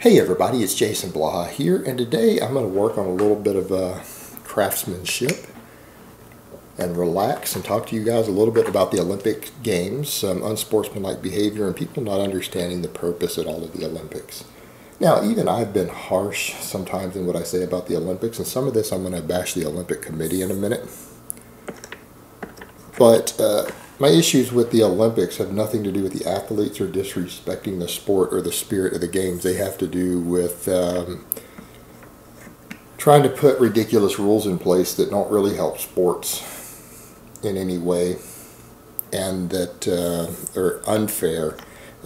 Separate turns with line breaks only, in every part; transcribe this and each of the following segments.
Hey everybody, it's Jason Blaha here, and today I'm going to work on a little bit of uh, craftsmanship and relax and talk to you guys a little bit about the Olympic Games, some unsportsmanlike behavior, and people not understanding the purpose at all of the Olympics. Now, even I've been harsh sometimes in what I say about the Olympics, and some of this I'm going to bash the Olympic Committee in a minute. But uh, my issues with the Olympics have nothing to do with the athletes or disrespecting the sport or the spirit of the games. They have to do with um, trying to put ridiculous rules in place that don't really help sports in any way and that uh, are unfair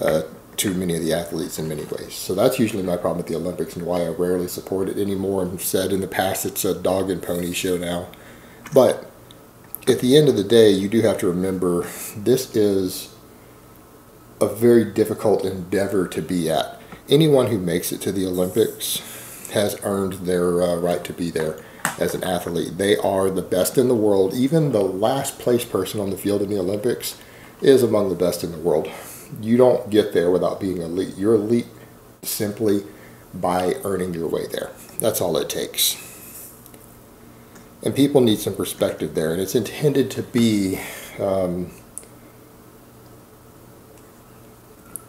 uh, to many of the athletes in many ways. So that's usually my problem with the Olympics and why I rarely support it anymore. And said in the past it's a dog and pony show now. But at the end of the day, you do have to remember this is a very difficult endeavor to be at. Anyone who makes it to the Olympics has earned their uh, right to be there as an athlete. They are the best in the world. Even the last place person on the field in the Olympics is among the best in the world. You don't get there without being elite. You're elite simply by earning your way there. That's all it takes. And people need some perspective there, and it's intended to be um,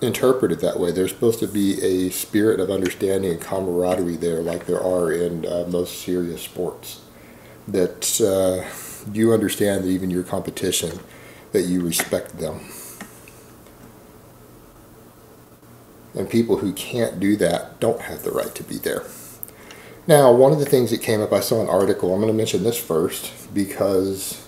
interpreted that way. There's supposed to be a spirit of understanding and camaraderie there, like there are in uh, most serious sports. That uh, you understand that even your competition, that you respect them. And people who can't do that don't have the right to be there. Now, one of the things that came up, I saw an article, I'm going to mention this first because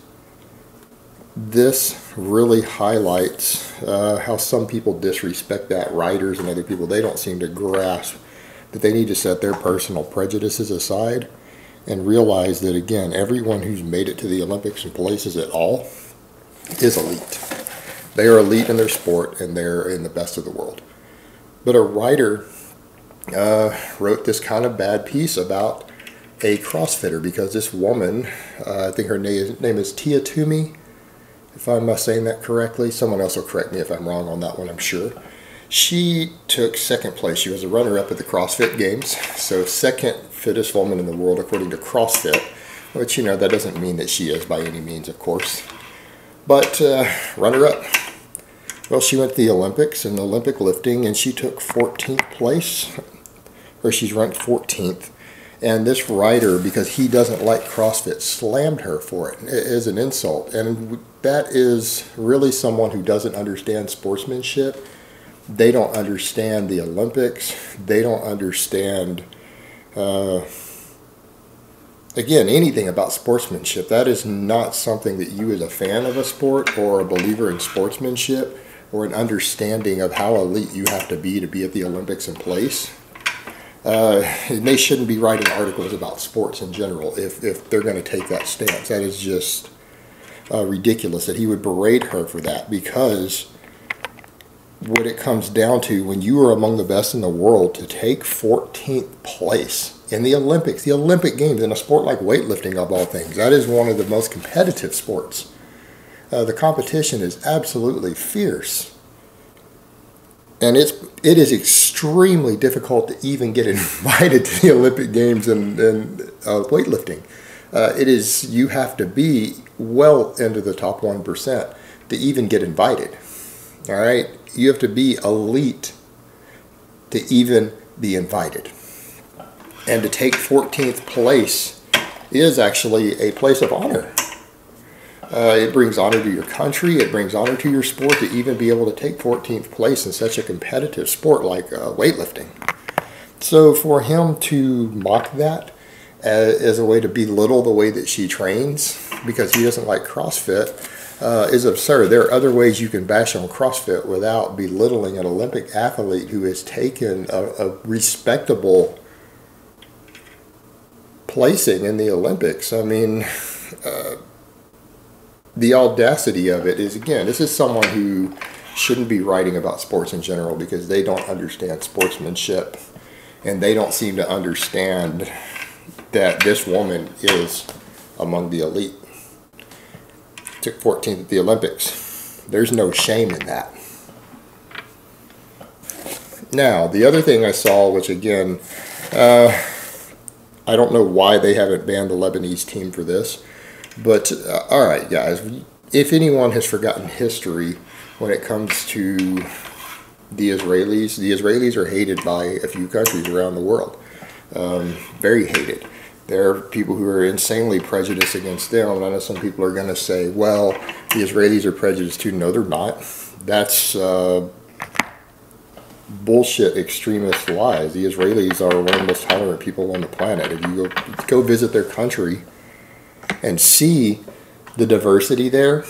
this really highlights uh, how some people disrespect that. Writers and other people, they don't seem to grasp that they need to set their personal prejudices aside and realize that, again, everyone who's made it to the Olympics and places at all is elite. They are elite in their sport and they're in the best of the world. But a writer uh, wrote this kind of bad piece about a CrossFitter because this woman, uh, I think her name, name is Tia Toomey, if I'm saying that correctly. Someone else will correct me if I'm wrong on that one, I'm sure. She took second place. She was a runner-up at the CrossFit Games, so second fittest woman in the world according to CrossFit, which, you know, that doesn't mean that she is by any means, of course. But uh, runner-up, well, she went to the Olympics and Olympic lifting, and she took 14th place or she's ranked 14th. And this writer, because he doesn't like CrossFit, slammed her for it as an insult. And that is really someone who doesn't understand sportsmanship. They don't understand the Olympics. They don't understand, uh, again, anything about sportsmanship. That is not something that you, as a fan of a sport or a believer in sportsmanship or an understanding of how elite you have to be to be at the Olympics in place uh, they shouldn't be writing articles about sports in general if, if they're going to take that stance. That is just uh, ridiculous that he would berate her for that because what it comes down to when you are among the best in the world to take 14th place in the Olympics, the Olympic Games, in a sport like weightlifting, of all things, that is one of the most competitive sports. Uh, the competition is absolutely fierce and it's it is extremely difficult to even get invited to the Olympic Games and, and uh, weightlifting. Uh, it is you have to be well into the top one percent to even get invited. All right, you have to be elite to even be invited, and to take 14th place is actually a place of honor. Uh, it brings honor to your country. It brings honor to your sport to even be able to take 14th place in such a competitive sport like uh, weightlifting. So for him to mock that as, as, a way to belittle the way that she trains because he doesn't like CrossFit uh, is absurd. There are other ways you can bash on CrossFit without belittling an Olympic athlete who has taken a, a respectable placing in the Olympics. I mean, uh, the audacity of it is again, this is someone who shouldn't be writing about sports in general because they don't understand sportsmanship and they don't seem to understand that this woman is among the elite. Took 14th at the Olympics. There's no shame in that. Now, the other thing I saw, which again, uh, I don't know why they haven't banned the Lebanese team for this, but uh, all right, guys, if anyone has forgotten history when it comes to the Israelis, the Israelis are hated by a few countries around the world. Um, very hated. There are people who are insanely prejudiced against them, and I know some people are going to say, well, the Israelis are prejudiced too. No, they're not. That's uh, bullshit extremist lies. The Israelis are one of the most tolerant people on the planet. If you go, go visit their country and see the diversity there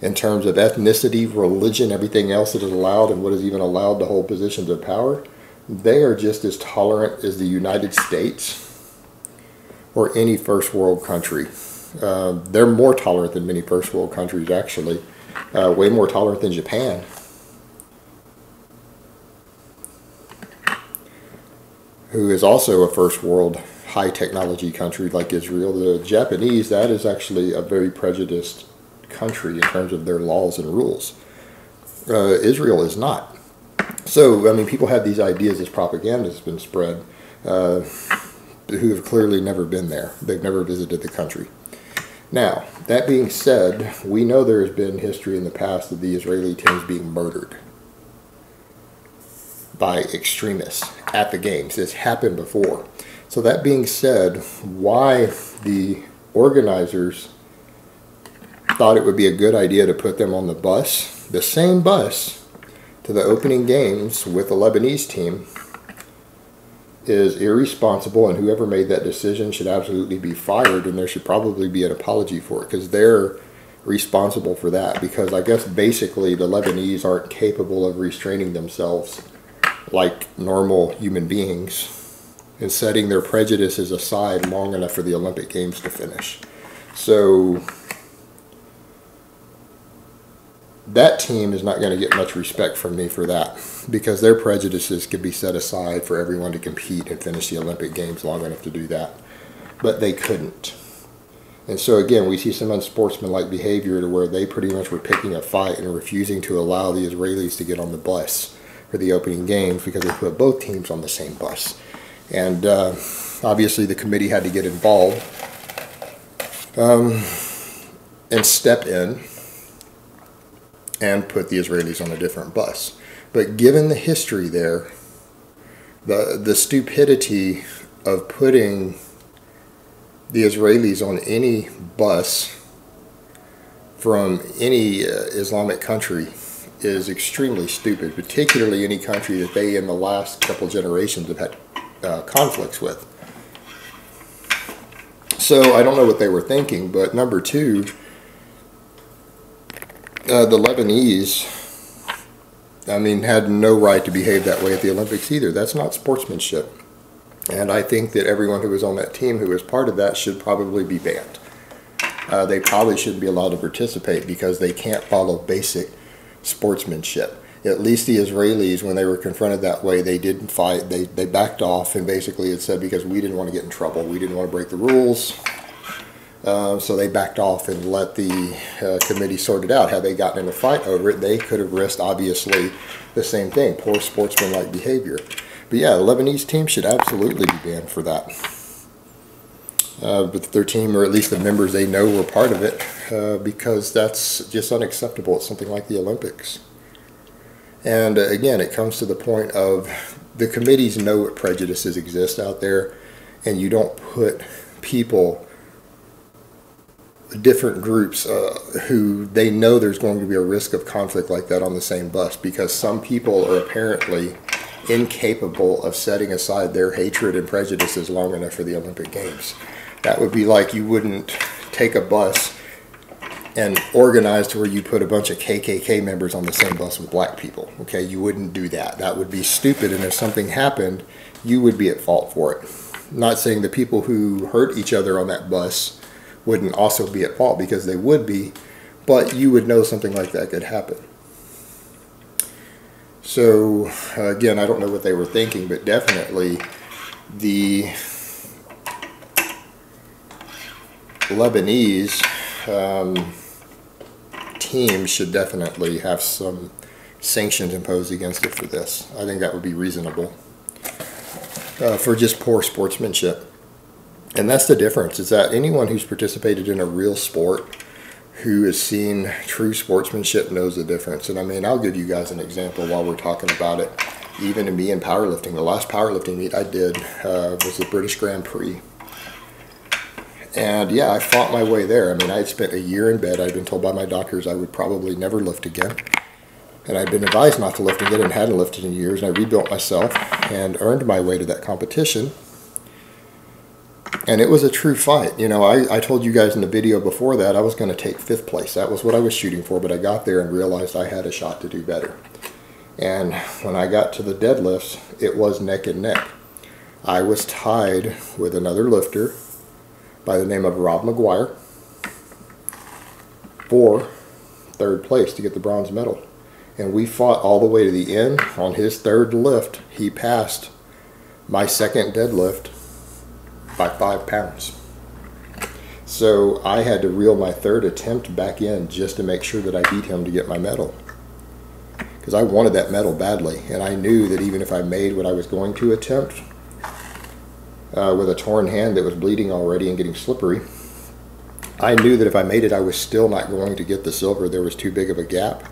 in terms of ethnicity, religion, everything else that is allowed and what is even allowed to hold positions of power, they are just as tolerant as the United States or any first world country. Uh, they're more tolerant than many first world countries, actually. Uh, way more tolerant than Japan. Who is also a first world high technology country like Israel. The Japanese, that is actually a very prejudiced country in terms of their laws and rules. Uh, Israel is not. So, I mean, people have these ideas, this propaganda has been spread, uh, who have clearly never been there. They've never visited the country. Now, that being said, we know there has been history in the past of the Israeli teams being murdered by extremists at the games. It's happened before. So that being said, why the organizers thought it would be a good idea to put them on the bus, the same bus, to the opening games with the Lebanese team is irresponsible and whoever made that decision should absolutely be fired and there should probably be an apology for it because they're responsible for that. Because I guess basically the Lebanese aren't capable of restraining themselves like normal human beings and setting their prejudices aside long enough for the Olympic Games to finish. So that team is not going to get much respect from me for that because their prejudices could be set aside for everyone to compete and finish the Olympic Games long enough to do that. But they couldn't. And so again, we see some unsportsmanlike behavior to where they pretty much were picking a fight and refusing to allow the Israelis to get on the bus for the opening games because they put both teams on the same bus. And uh, obviously the committee had to get involved um, and step in and put the Israelis on a different bus. But given the history there, the, the stupidity of putting the Israelis on any bus from any uh, Islamic country is extremely stupid, particularly any country that they in the last couple generations have had uh, conflicts with. So I don't know what they were thinking, but number two, uh, the Lebanese, I mean, had no right to behave that way at the Olympics either. That's not sportsmanship. And I think that everyone who was on that team who was part of that should probably be banned. Uh, they probably shouldn't be allowed to participate because they can't follow basic sportsmanship. At least the Israelis, when they were confronted that way, they didn't fight. They, they backed off and basically it said because we didn't want to get in trouble. We didn't want to break the rules. Um, so they backed off and let the uh, committee sort it out. Had they gotten in a fight over it, they could have risked, obviously, the same thing poor sportsmanlike behavior. But yeah, the Lebanese team should absolutely be banned for that. Uh, but their team, or at least the members they know, were part of it uh, because that's just unacceptable at something like the Olympics. And uh, again, it comes to the point of the committees know what prejudices exist out there, and you don't put people different groups uh, who they know there's going to be a risk of conflict like that on the same bus because some people are apparently incapable of setting aside their hatred and prejudices long enough for the Olympic Games. That would be like you wouldn't take a bus and organized to where you put a bunch of KKK members on the same bus with black people. Okay, you wouldn't do that. That would be stupid, and if something happened, you would be at fault for it. not saying the people who hurt each other on that bus wouldn't also be at fault because they would be, but you would know something like that could happen. So, again, I don't know what they were thinking, but definitely the Lebanese um, team should definitely have some sanctions imposed against it for this. I think that would be reasonable uh, for just poor sportsmanship. And that's the difference. Is that anyone who's participated in a real sport who has seen true sportsmanship knows the difference. And I mean, I'll give you guys an example while we're talking about it. Even in me in powerlifting, the last powerlifting meet I did uh, was the British Grand Prix. And yeah, I fought my way there. I mean, I had spent a year in bed. I'd been told by my doctors I would probably never lift again. And I'd been advised not to lift again and hadn't lifted in years. And I rebuilt myself and earned my way to that competition and it was a true fight. You know, I, I told you guys in the video before that I was going to take fifth place. That was what I was shooting for, but I got there and realized I had a shot to do better. And when I got to the deadlifts, it was neck and neck. I was tied with another lifter by the name of Rob McGuire for third place to get the bronze medal. And we fought all the way to the end. On his third lift, he passed my second deadlift by five pounds. So I had to reel my third attempt back in just to make sure that I beat him to get my medal. Because I wanted that medal badly, and I knew that even if I made what I was going to attempt uh, with a torn hand that was bleeding already and getting slippery, I knew that if I made it, I was still not going to get the silver. There was too big of a gap.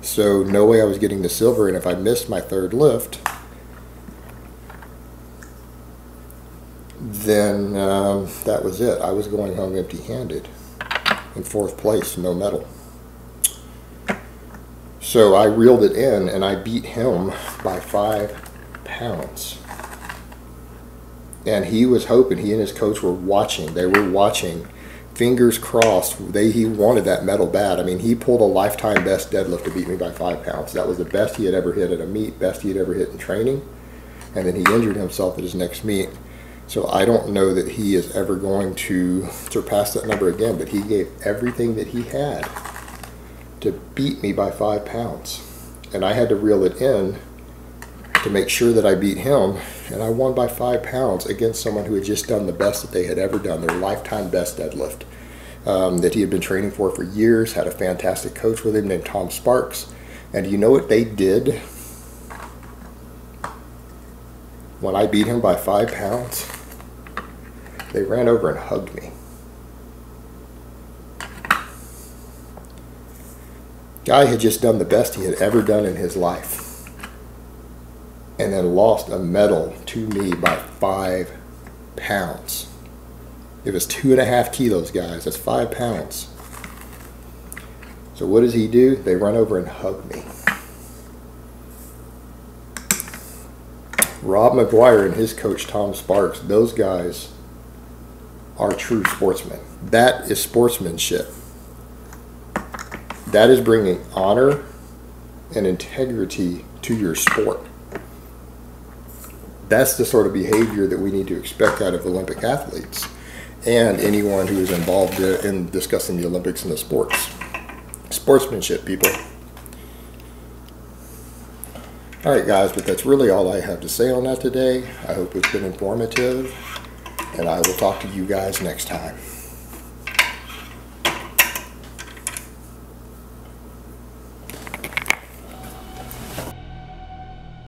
So no way I was getting the silver, and if I missed my third lift, then um, that was it. I was going home empty-handed in fourth place, no medal. So I reeled it in and I beat him by five pounds. And he was hoping, he and his coach were watching. They were watching, fingers crossed. They He wanted that medal bad. I mean, he pulled a lifetime best deadlift to beat me by five pounds. That was the best he had ever hit at a meet, best he had ever hit in training. And then he injured himself at his next meet so I don't know that he is ever going to surpass that number again, but he gave everything that he had to beat me by five pounds. And I had to reel it in to make sure that I beat him. And I won by five pounds against someone who had just done the best that they had ever done, their lifetime best deadlift. Um, that he had been training for for years, had a fantastic coach with him named Tom Sparks. And you know what they did when I beat him by five pounds? They ran over and hugged me. Guy had just done the best he had ever done in his life. And then lost a medal to me by five pounds. It was two and a half kilos, guys. That's five pounds. So what does he do? They run over and hug me. Rob McGuire and his coach Tom Sparks, those guys are true sportsmen. That is sportsmanship. That is bringing honor and integrity to your sport. That's the sort of behavior that we need to expect out of Olympic athletes and anyone who is involved in discussing the Olympics and the sports. Sportsmanship, people. All right, guys, but that's really all I have to say on that today. I hope it's been informative and I will talk to you guys next time.